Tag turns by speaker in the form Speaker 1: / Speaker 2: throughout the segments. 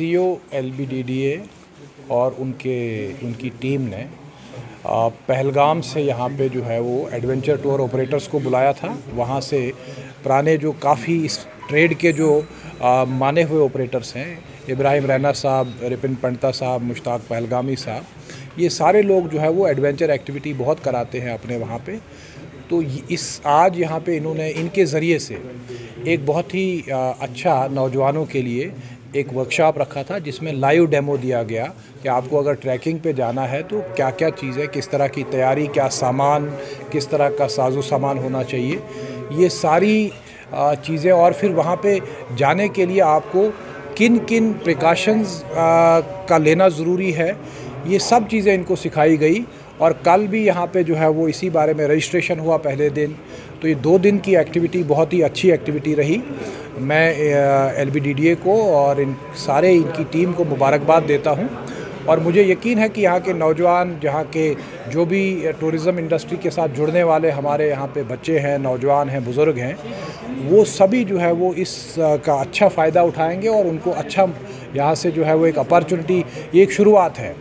Speaker 1: CEO एलबीडीडीए और उनके उनकी टीम ने पहलगाम से यहाँ पे जो है वो एडवेंचर टूर ऑपरेटर्स को बुलाया था। वहाँ से पुराने जो काफ़ी इस ट्रेड के जो आ, माने हुए ऑपरेटर्स हैं इब्राहिम रैना साहब रिपिन पंडता साहब मुश्ताक पहलगामी साहब ये सारे लोग जो है वो एडवेंचर एक्टिविटी बहुत कराते हैं अपने वहाँ पे। तो इस आज यहाँ पे इन्होंने इनके ज़रिए से एक बहुत ही अच्छा नौजवानों के लिए एक वर्कशॉप रखा था जिसमें लाइव डेमो दिया गया कि आपको अगर ट्रैकिंग पे जाना है तो क्या क्या चीज़ें, किस तरह की तैयारी, क्या सामान, किस तरह का साजो सामान होना चाहिए। ये सारी चीज़ें और फिर वहाँ पे जाने के लिए आपको किन किन प्रिकॉशंस का लेना ज़रूरी है, ये सब चीज़ें इनको सिखाई गई। और कल भी यहाँ पे जो है वो इसी बारे में रजिस्ट्रेशन हुआ पहले दिन। तो ये दो दिन की एक्टिविटी बहुत ही अच्छी एक्टिविटी रही। मैं एल को और इन सारे इनकी टीम को मुबारकबाद देता हूँ। और मुझे यकीन है कि यहाँ के नौजवान, जहाँ के जो भी टूरिज़्म इंडस्ट्री के साथ जुड़ने वाले हमारे यहाँ पे बच्चे हैं नौजवान हैं बुज़ुर्ग हैं वो सभी जो है वो इस का अच्छा फ़ायदा उठाएँगे और उनको अच्छा यहाँ से जो है वो एक अपॉर्चुनिटी ये एक शुरुआत है।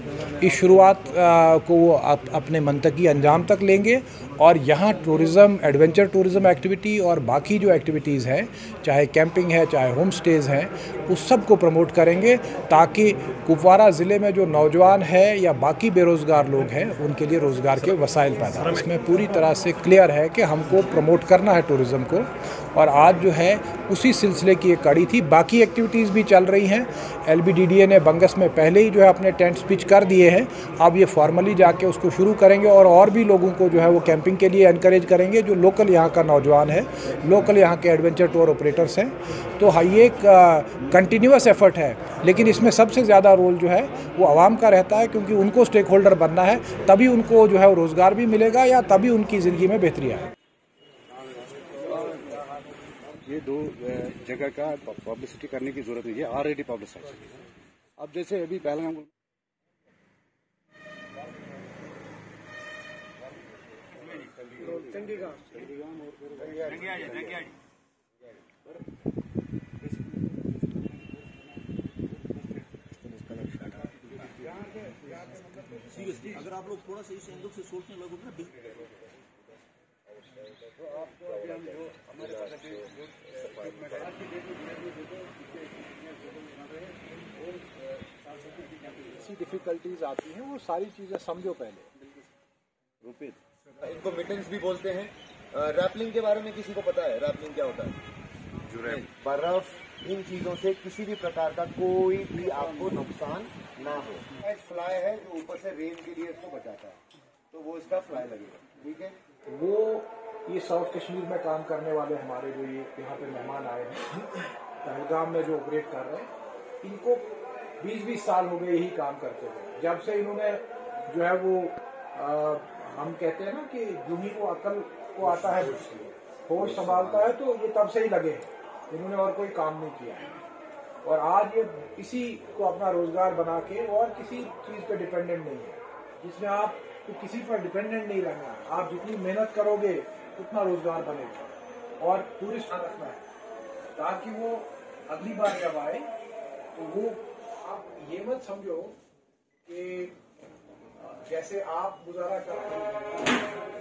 Speaker 1: इस शुरुआत को वो अप, अपने मनतकी अंजाम तक लेंगे और यहाँ टूरिज़म एडवेंचर टूरिज़म एक्टिविटी और बाकी जो एक्टिविटीज़ हैं चाहे कैंपिंग है चाहे होम स्टेज़ हैं उस सबको प्रमोट करेंगे ताकि कुपवारा ज़िले में जो नौजवान है या बाकी बेरोज़गार लोग हैं उनके लिए रोज़गार के वसाइल पैदा इसमें पूरी तरह से क्लियर है कि हमको प्रमोट करना है टूरिज़म को और आज जो है उसी सिलसिले की एक कड़ी थी। बाकी एक्टिविटीज़ भी चल रही हैं। एल ने बंगस में पहले ही जो है अपने टेंट स्पिच कर दिए हैं। अब ये फॉर्मली जाके उसको शुरू करेंगे और और भी लोगों को जो है वो कैंपिंग के लिए इनक्रेज करेंगे जो लोकल यहाँ का नौजवान है। लोकल यहाँ के एडवेंचर टूर ऑपरेटर्स हैं। तो हाँ ये एक कंटिन्यूस एफर्ट है। लेकिन इसमें सबसे ज़्यादा रोल जो है वो आवाम का रहता है क्योंकि उनको स्टेक होल्डर बनना है तभी उनको जो है रोज़गार भी मिलेगा या तभी उनकी ज़िंदगी में बेहतरी आए
Speaker 2: ये दो जगह का पब्लिसिटी करने की ज़रूरत नहीं है ऑलरेडी पब्लिसाइज अब जैसे अभी पहलगाम
Speaker 3: अगर आप लोग थोड़ा सा इस एंगल से सोचने लगोगे ना तो आपको अभी हम जो हमारे पास अभी जो आज की डेट
Speaker 1: में डिफिकल्टीज आती हैं वो सारी चीज़ें समझो पहले।
Speaker 3: रूपित इनको मीटिंग्स भी बोलते हैं। रैपलिंग के बारे में किसी को पता है? रैपलिंग क्या होता है? बर्फ़ इन चीज़ों से किसी भी प्रकार का कोई भी आपको नुकसान ना हो। फ्लाई है जो ऊपर से रेन के लिए इसको बचाता है। तो वो इसका फ्लाई लगेगा। ठीक है?
Speaker 1: वो ये साउथ कश्मीर में काम करने वाले हमारे जो ये यहाँ पे मेहमान आए हैं पहलगाम में जो ऑपरेट कर रहे हैं इनको 20-20 साल हो गए यही काम करते हुए। जब से इन्होंने जो है वो आ, हम कहते हैं ना कि जूही को अकल को आता है होश संभालता है तो ये तब से ही लगे इन्होंने और कोई काम नहीं किया। और आज ये किसी को अपना रोज़गार बना के और किसी चीज़ पे डिपेंडेंट नहीं है। जिसमें आप तो किसी पर डिपेंडेंट नहीं रहना आप जितनी मेहनत करोगे, उतना रोज़गार बनेगा। और टूरिस्ट रखना है। ताकि वो अगली बार जब आए तो वो आप ये मत समझो कि जैसे आप गुजारा करते हैं